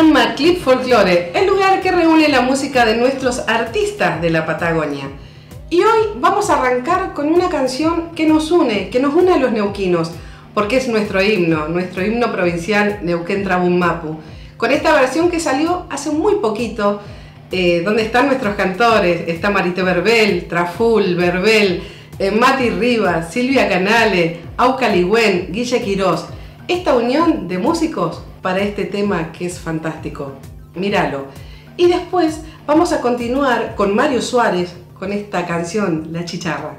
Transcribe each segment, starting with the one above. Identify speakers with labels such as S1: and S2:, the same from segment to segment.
S1: Arma Clip Folklore, el lugar que reúne la música de nuestros artistas de la Patagonia. Y hoy vamos a arrancar con una canción que nos une, que nos une a los neuquinos, porque es nuestro himno, nuestro himno provincial Neuquén Mapu. Con esta versión que salió hace muy poquito, eh, donde están nuestros cantores, está Marito Verbel, Traful, Verbel, eh, Mati Rivas, Silvia Canale, Auca Ligüen, Guille Quirós. Esta unión de músicos para este tema que es fantástico. Míralo. Y después vamos a continuar con Mario Suárez con esta canción, La Chicharra.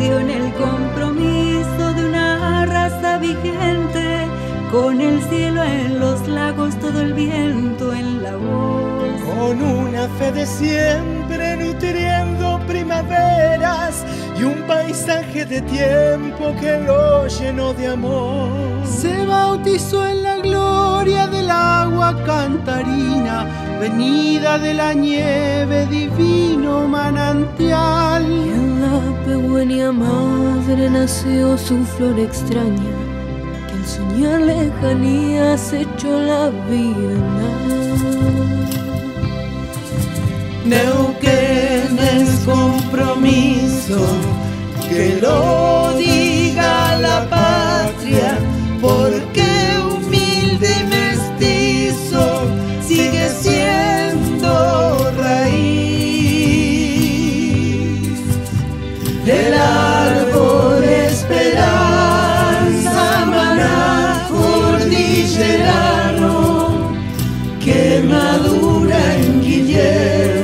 S2: En el compromiso vigente, con el cielo en los lagos, todo el viento en la voz
S3: con una fe de siempre nutriendo primaveras y un paisaje de tiempo que lo llenó de amor.
S4: Se bautizó en la gloria del agua cantarina, venida de la nieve, divino manantial.
S2: Y en la pehuenia madre nació su flor extraña, que al soñar lejanías echó la vida.
S3: Neuquén es compromiso, que lo madura en Guillermo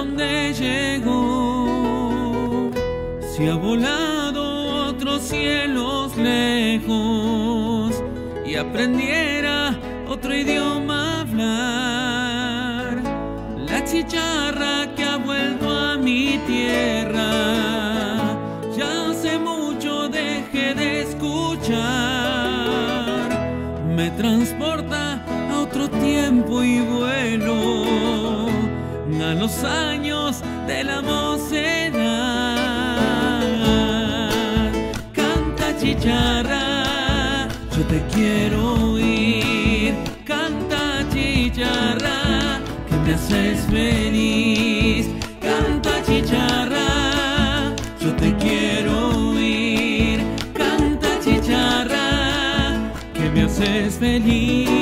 S5: donde llegó, si ha volado otros cielos lejos y aprendiera otro idioma hablar,
S3: la chicharra que ha
S5: vuelto a mi tierra, ya hace mucho dejé de escuchar, me transporta a otro tiempo
S3: y vuelo a los años de la mocedad. Canta chicharra, yo te quiero ir. Canta chicharra, que me haces feliz. Canta chicharra, yo te quiero ir. Canta chicharra, que me haces feliz.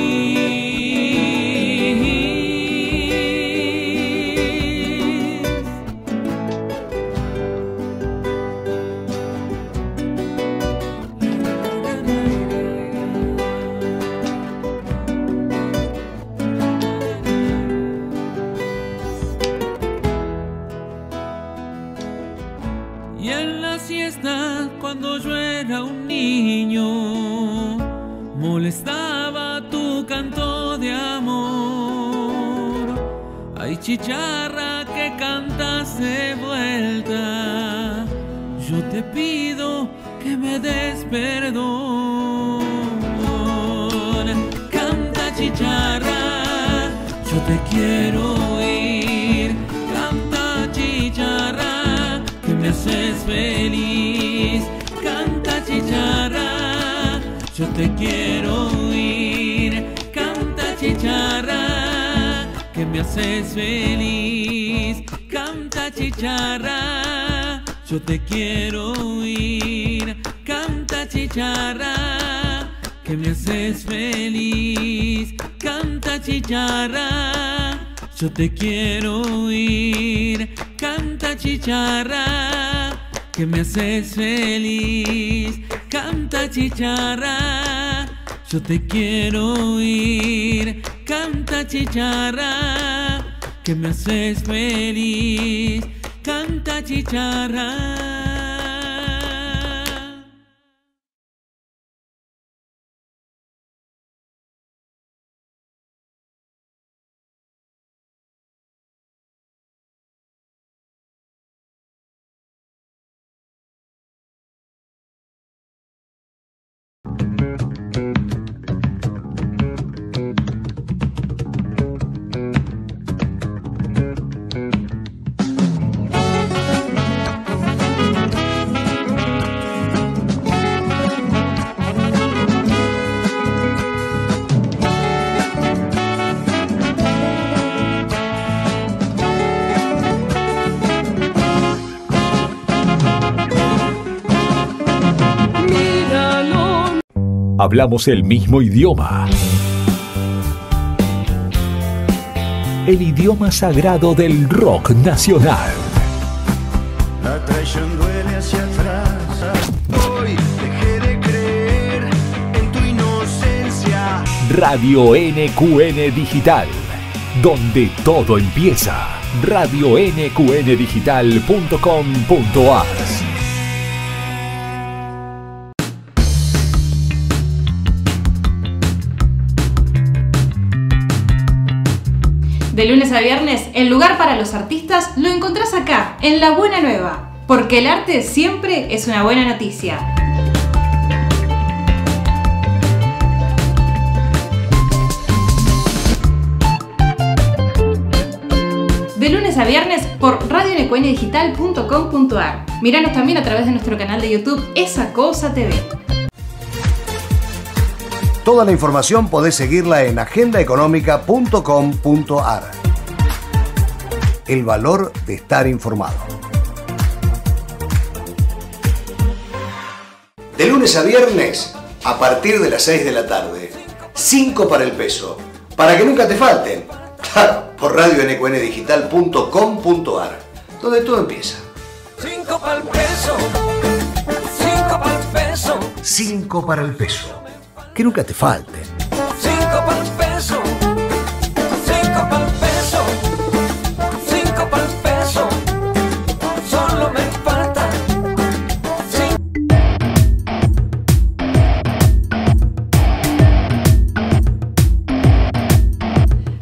S3: cuando yo era un niño,
S5: molestaba tu canto de amor. Hay chicharra que cantas de vuelta, yo te pido que me des perdón. Canta chicharra, yo te quiero oír. Canta chicharra, que me haces feliz. Yo te quiero oír. Canta chicharra, que me haces feliz. Canta chicharra, yo te quiero oír. Canta chicharra, que me haces feliz. Canta chicharra, yo te quiero oír. Canta chicharra, que me haces feliz. Canta chicharra, yo te quiero oír. Canta chicharra, que me haces feliz. Canta chicharra.
S6: Hablamos el mismo idioma. El idioma sagrado del rock nacional.
S3: La traición duele hacia atrás. Hoy dejé de creer en tu inocencia.
S6: Radio NQN Digital, donde todo empieza. radionqndigital.com.ar
S7: De lunes a viernes, el lugar para los artistas lo encontrás acá, en La Buena Nueva, porque el arte siempre es una buena noticia. De lunes a viernes por radionqndigital.com.ar. Míranos también a través de nuestro canal de YouTube Esa Cosa TV.
S8: Toda la información podés seguirla en agendaeconómica.com.ar. El valor de estar informado. De lunes a viernes, a partir de las 6 de la tarde. 5 para el peso. Para que nunca te falten. Claro, por radionqndigital.com.ar. Donde todo empieza.
S5: 5 para el peso. 5 para el peso.
S8: 5 para el peso. Que nunca te falten.
S5: 5 para el peso. 5 para el peso. 5 para el peso. Solo me falta.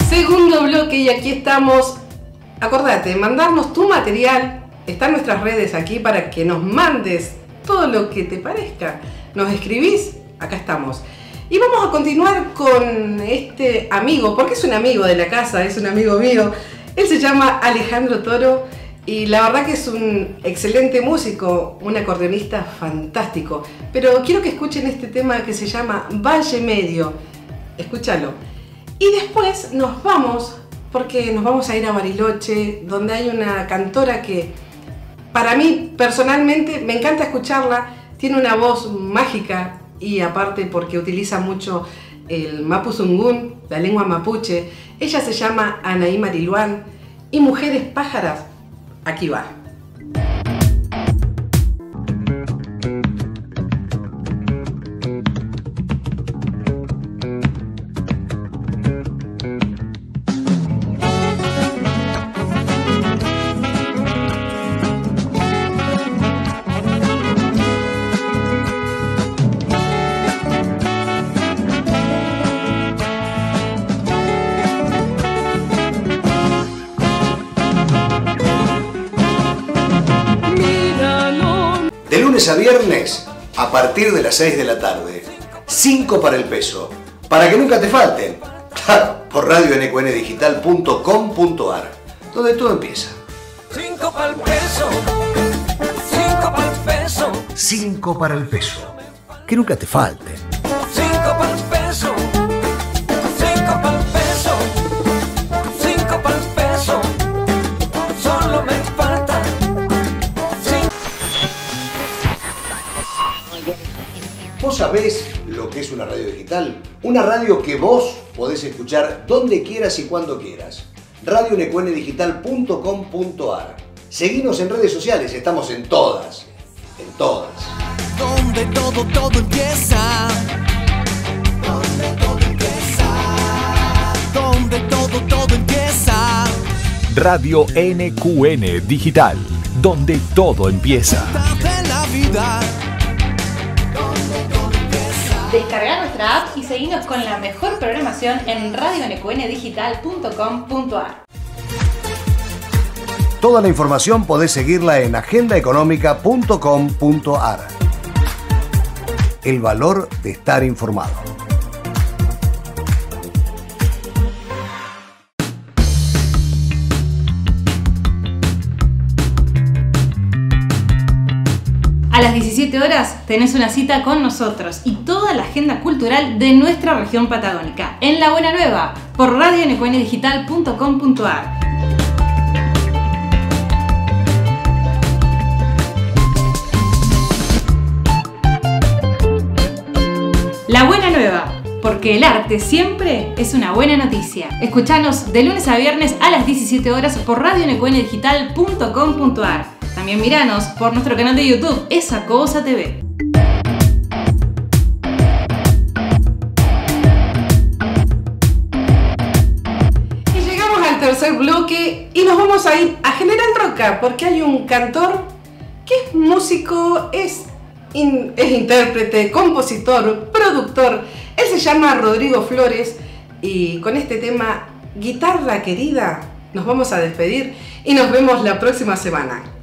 S1: Segundo bloque y aquí estamos. Acordate, mandarnos tu material. Están nuestras redes aquí para que nos mandes todo lo que te parezca. Nos escribís, acá estamos. Y vamos a continuar con este amigo, porque es un amigo de la casa, es un amigo mío. Él se llama Alejandro Toro y la verdad que es un excelente músico, un acordeonista fantástico. Pero quiero que escuchen este tema que se llama Valle Medio. Escúchalo. Y después nos vamos, porque nos vamos a ir a Bariloche, donde hay una cantora que para mí personalmente me encanta escucharla, tiene una voz mágica y aparte porque utiliza mucho el mapuzungún, la lengua mapuche. Ella se llama Anaí Mariluán y Mujeres Pájaras, aquí va.
S8: Lunes a viernes a partir de las 6 de la tarde. 5 para el peso. Para que nunca te falten. Claro, por radionqndigital.com.ar, donde todo empieza.
S5: 5 para el peso. 5 para el peso.
S8: 5 para el peso. Que nunca te falten. ¿Vos sabés lo que es una radio digital? Una radio que vos podés escuchar donde quieras y cuando quieras. radionecuenedigital.com.ar Seguinos en redes sociales, estamos en todas. En todas.
S9: Donde todo, todo empieza. Donde todo empieza. Donde todo, todo empieza.
S6: Radio NQN Digital, donde todo empieza.
S9: La vida.
S7: Descargar nuestra app y seguirnos con la mejor programación en radionqndigital.com.ar.
S8: Toda la información podés seguirla en agendaeconómica.com.ar. El valor de estar informado.
S7: 17 horas tenés una cita con nosotros y toda la agenda cultural de nuestra región patagónica en La Buena Nueva por radionqndigital.com.ar. La Buena Nueva, porque el arte siempre es una buena noticia. Escuchanos de lunes a viernes a las 17 horas por radionqndigital.com.ar. También miranos por nuestro canal de YouTube, Esa Cosa TV.
S1: Y llegamos al tercer bloque y nos vamos a ir a General Roca porque hay un cantor que es músico, es, es intérprete, compositor, productor. Él se llama Rodrigo Flores y con este tema Guitarra Querida nos vamos a despedir y nos vemos la próxima semana.